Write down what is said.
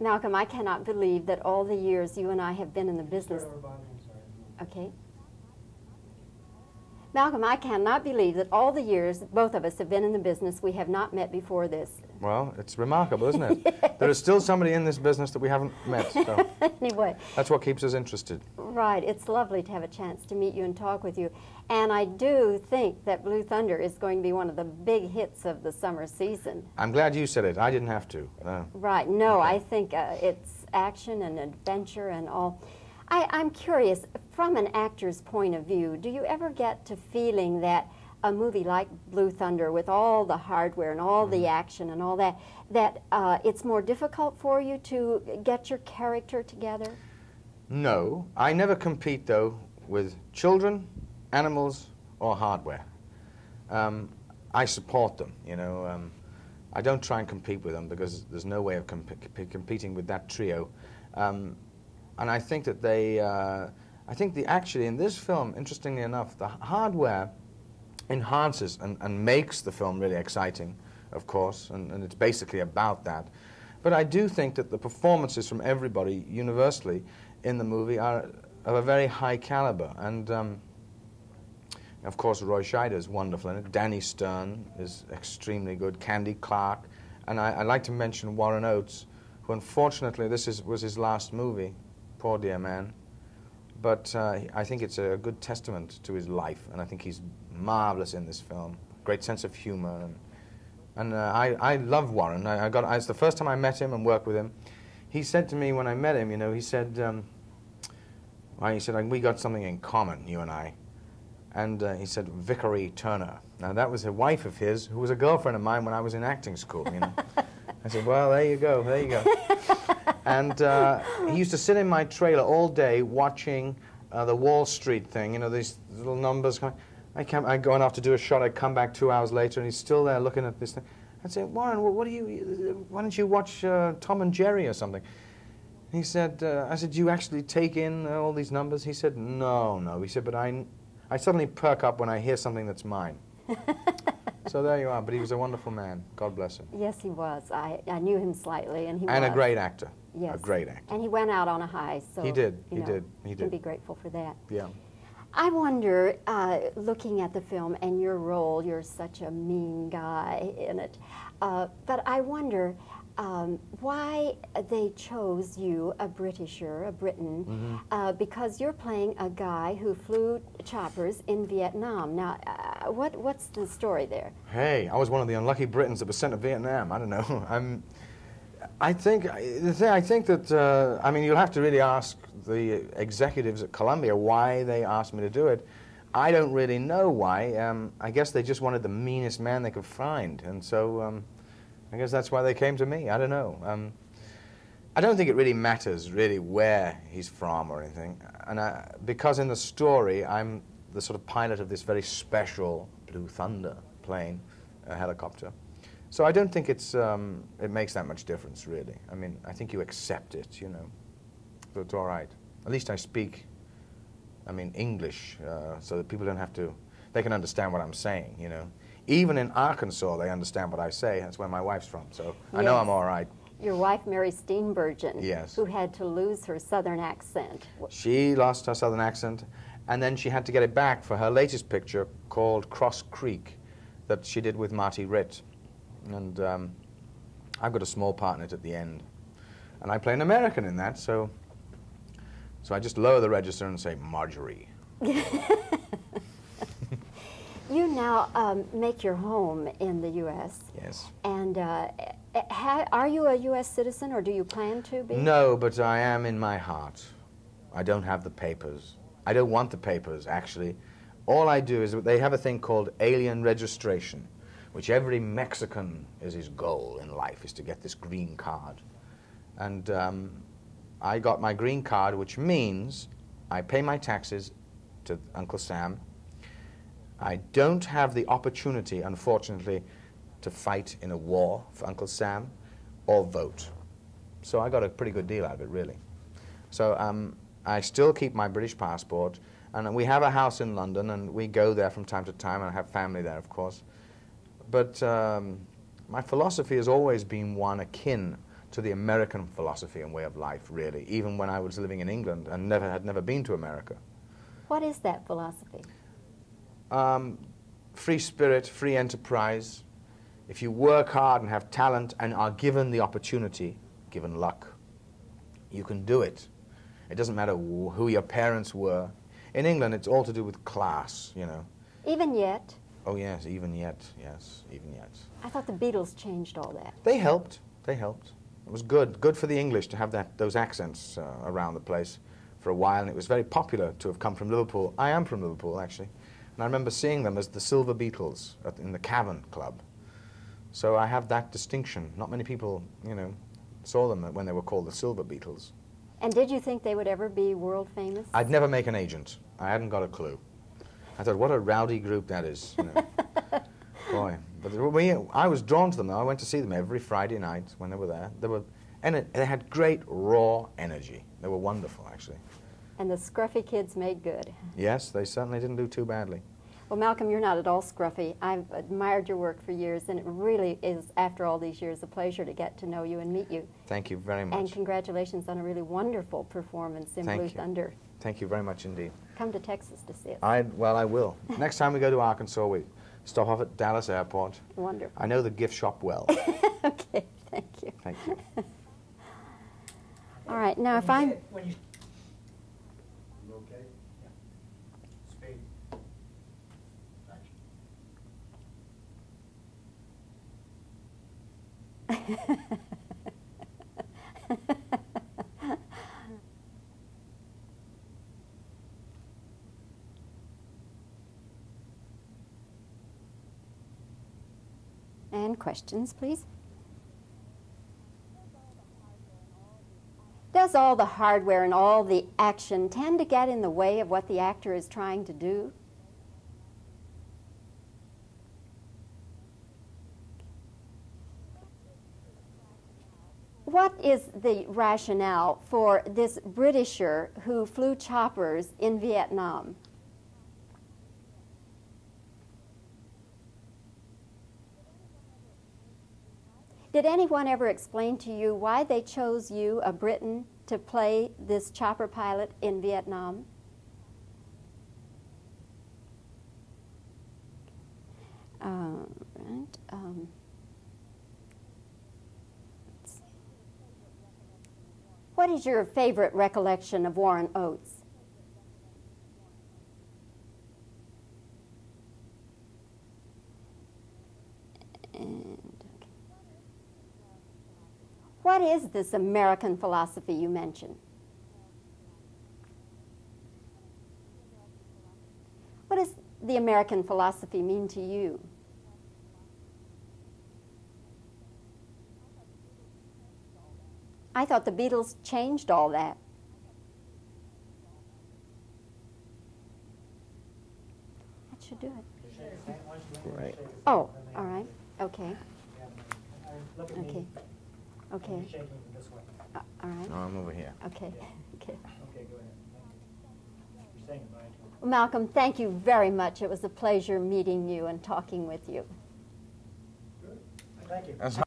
Malcolm, I cannot believe that all the years you and I have been in the business. Okay. Malcolm, I cannot believe that all the years both of us have been in the business, we have not met before this. Well, it's remarkable, isn't it? yes. There is still somebody in this business that we haven't met. So anyway. That's what keeps us interested. Right. It's lovely to have a chance to meet you and talk with you. And I do think that Blue Thunder is going to be one of the big hits of the summer season. I'm glad you said it. I didn't have to. Uh, right. No, okay. I think uh, it's action and adventure and all. I, I'm curious, from an actor's point of view, do you ever get to feeling that a movie like Blue Thunder, with all the hardware and all mm. the mm-hmm. action and all that, that uh, it's more difficult for you to get your character together? No. I never compete, though, with children, animals, or hardware. Um, I support them, you know. Um, I don't try and compete with them because there's no way of comp competing with that trio. Um, and I think that they, uh, I think the actually in this film, interestingly enough, the hardware enhances and, and makes the film really exciting, of course, and, and it's basically about that. But I do think that the performances from everybody universally in the movie are of a very high caliber. And um, of course, Roy Scheider is wonderful in it. Danny Stern is extremely good. Candy Clark. And I, would like to mention Warren Oates, who unfortunately, this is, was his last movie. Poor dear man. But uh, I think it's a good testament to his life, and I think he's marvelous in this film. Great sense of humor, and, and uh, I, I love Warren. I, I got I, it's the first time I met him and worked with him. He said to me when I met him, you know, he said, um, well, he said we got something in common, you and I, and uh, he said Vickery Turner. Now that was a wife of his who was a girlfriend of mine when I was in acting school. You know, I said, well, there you go, there you go. And uh, he used to sit in my trailer all day watching uh, the Wall Street thing, you know, these little numbers. I came, I'd go off to do a shot, I'd come back two hours later, and he's still there looking at this thing. I'd say, Warren, what do you, why don't you watch uh, Tom and Jerry or something? He said, uh, I said, do you actually take in uh, all these numbers? He said, no, no. He said, but I, I suddenly perk up when I hear something that's mine. so there you are. But he was a wonderful man. God bless him. Yes, he was. I, I knew him slightly, and he and was. a great actor. Yes. A great actor. And he went out on a high, so he did. he know, did. He did. Can be grateful for that. Yeah. I wonder, uh, looking at the film and your role, you're such a mean guy in it. Uh, but I wonder um, why they chose you, a Britisher, a Briton, mm -hmm. uh, because you're playing a guy who flew choppers in Vietnam. Now, uh, what what's the story there? Hey, I was one of the unlucky Britons that was sent to Vietnam. I don't know. I'm. I think the thing. I think that uh, I mean you'll have to really ask the executives at Columbia why they asked me to do it. I don't really know why. Um, I guess they just wanted the meanest man they could find, and so. Um, I guess that's why they came to me. I don't know. Um, I don't think it really matters really where he's from or anything. And I, because in the story I'm the sort of pilot of this very special Blue Thunder plane, a helicopter. So I don't think it's um, it makes that much difference really. I mean, I think you accept it, you know. So it's all right. At least I speak, I mean, English, uh, so that people don't have to. They can understand what I'm saying, you know. Even in Arkansas, they understand what I say. That's where my wife's from, so yes. I know I'm all right. Your wife, Mary Steenburgen, yes. who had to lose her southern accent. She lost her southern accent, and then she had to get it back for her latest picture called Cross Creek that she did with Marty Ritt. And um, I've got a small part in it at the end. And I play an American in that, so, so I just lower the register and say, Marjorie. You now um, make your home in the U.S. Yes. And uh, are you a U.S. citizen or do you plan to be? No, but I am in my heart. I don't have the papers. I don't want the papers, actually. All I do is they have a thing called alien registration, which every Mexican is his goal in life, is to get this green card. And um, I got my green card, which means I pay my taxes to Uncle Sam, I don't have the opportunity, unfortunately, to fight in a war for Uncle Sam or vote. So I got a pretty good deal out of it, really. So um, I still keep my British passport, and we have a house in London, and we go there from time to time, and I have family there, of course. But um, my philosophy has always been one akin to the American philosophy and way of life, really, even when I was living in England and never had never been to America. What is that philosophy? Um, free spirit, free enterprise. If you work hard and have talent and are given the opportunity, given luck, you can do it. It doesn't matter who your parents were. In England, it's all to do with class, you know. Even yet, Oh, yes, even yet, yes, even yet. I thought the Beatles changed all that. They helped. They helped. It was good. Good for the English to have that, those accents uh, around the place for a while, and it was very popular to have come from Liverpool. I am from Liverpool, actually. And I remember seeing them as the Silver Beatles at, in the Cavern Club. So I have that distinction. Not many people, you know, saw them when they were called the Silver Beatles. And did you think they would ever be world famous? I'd never make an agent. I hadn't got a clue. I thought, what a rowdy group that is. You know. Boy, but we, I was drawn to them. though. I went to see them every Friday night when they were there. They were, and it, they had great raw energy. They were wonderful, actually. And the scruffy kids made good. Yes, they certainly didn't do too badly. Well, Malcolm, you're not at all scruffy. I've admired your work for years, and it really is, after all these years, a pleasure to get to know you and meet you. Thank you very much. And congratulations on a really wonderful performance in Thank Blue you. Thunder. Thank you very much indeed. Come to Texas to see it. I, well, I will. Next time we go to Arkansas, we stop off at Dallas Airport. Wonderful. I know the gift shop well. okay, thank you. Thank you. All right, now if When you I'm, get- When you. You okay? Yeah. Speed. Action. and questions, please. Does all the hardware and all the action tend to get in the way of what the actor is trying to do? What is the rationale for this Britisher who flew choppers in Vietnam? Did anyone ever explain to you why they chose you, a Briton, to play this chopper pilot in Vietnam? Uh, right. Um, let's see. What is your favorite recollection of Warren Oates? And. What is this American philosophy you mentioned? What does the American philosophy mean to you? I thought the Beatles changed all that. That should do it. Shake your hand. Why don't you let me Great. shake your Oh, all right. Okay. Yeah, Look at Okay. Okay. And you're shaking this way. Uh, all right. No, I'm over here. Okay. Okay. Okay, go ahead. You. You're saying goodbye. Well, Malcolm, thank you very much. It was a pleasure meeting you and talking with you. Thank you. That's